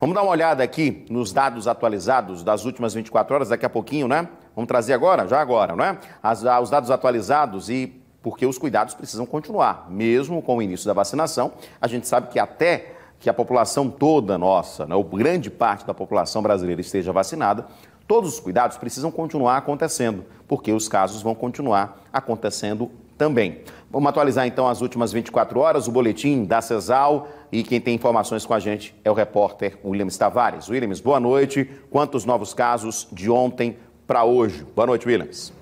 Vamos dar uma olhada aqui nos dados atualizados das últimas 24 horas, daqui a pouquinho, né? Vamos trazer agora? Já agora, não é? As, ah, os dados atualizados e porque os cuidados precisam continuar, mesmo com o início da vacinação. A gente sabe que até que a população toda nossa, né, ou grande parte da população brasileira esteja vacinada, todos os cuidados precisam continuar acontecendo, porque os casos vão continuar acontecendo também. Vamos atualizar então as últimas 24 horas, o boletim da CESAL e quem tem informações com a gente é o repórter Williams Tavares. Williams, boa noite. Quantos novos casos de ontem para hoje? Boa noite, Williams.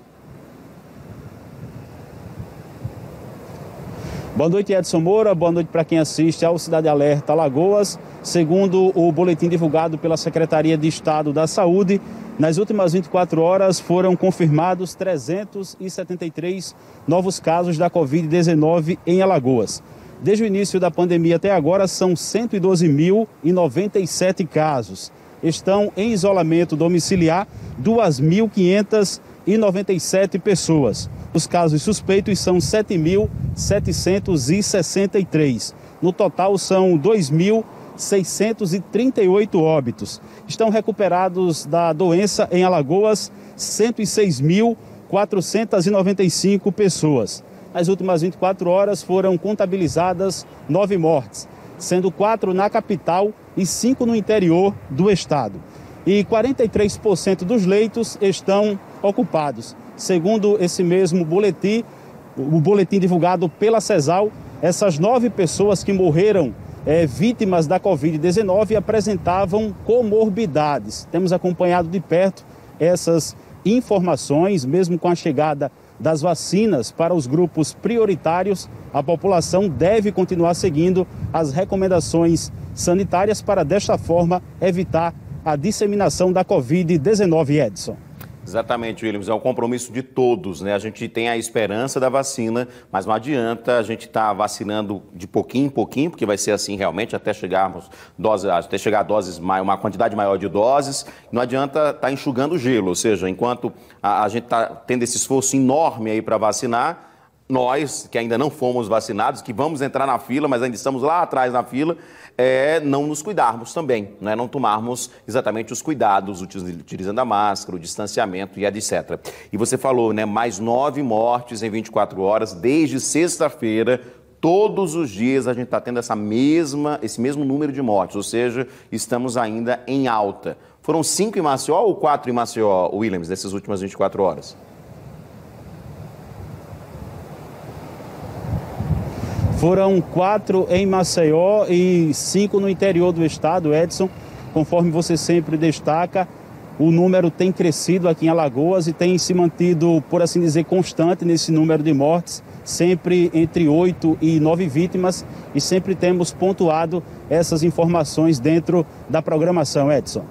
Boa noite, Edson Moura. Boa noite para quem assiste ao Cidade Alerta Lagoas. Segundo o boletim divulgado pela Secretaria de Estado da Saúde, nas últimas 24 horas foram confirmados 373 novos casos da Covid-19 em Alagoas. Desde o início da pandemia até agora, são 112.097 casos. Estão em isolamento domiciliar 2.597 pessoas. Os casos suspeitos são 7.763. No total, são 2.000 638 óbitos. Estão recuperados da doença em Alagoas 106.495 pessoas. Nas últimas 24 horas foram contabilizadas nove mortes, sendo quatro na capital e cinco no interior do estado. E 43% dos leitos estão ocupados. Segundo esse mesmo boletim, o boletim divulgado pela CESAL, essas nove pessoas que morreram é, vítimas da Covid-19 apresentavam comorbidades. Temos acompanhado de perto essas informações, mesmo com a chegada das vacinas para os grupos prioritários, a população deve continuar seguindo as recomendações sanitárias para, desta forma, evitar a disseminação da Covid-19, Edson. Exatamente, Williams. É um compromisso de todos, né? A gente tem a esperança da vacina, mas não adianta a gente estar tá vacinando de pouquinho em pouquinho, porque vai ser assim realmente até chegarmos doses, até chegar doses, uma quantidade maior de doses. Não adianta estar tá enxugando gelo, ou seja, enquanto a, a gente está tendo esse esforço enorme aí para vacinar, nós, que ainda não fomos vacinados, que vamos entrar na fila, mas ainda estamos lá atrás na fila, é não nos cuidarmos também, né? não tomarmos exatamente os cuidados, utilizando a máscara, o distanciamento e etc. E você falou, né, mais nove mortes em 24 horas, desde sexta-feira, todos os dias a gente está tendo essa mesma, esse mesmo número de mortes, ou seja, estamos ainda em alta. Foram cinco em Maceió ou quatro em Maceió, Williams, nessas últimas 24 horas? Foram quatro em Maceió e cinco no interior do estado, Edson. Conforme você sempre destaca, o número tem crescido aqui em Alagoas e tem se mantido, por assim dizer, constante nesse número de mortes, sempre entre oito e nove vítimas, e sempre temos pontuado essas informações dentro da programação, Edson.